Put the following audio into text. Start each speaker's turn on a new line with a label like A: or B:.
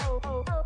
A: oh, oh, oh.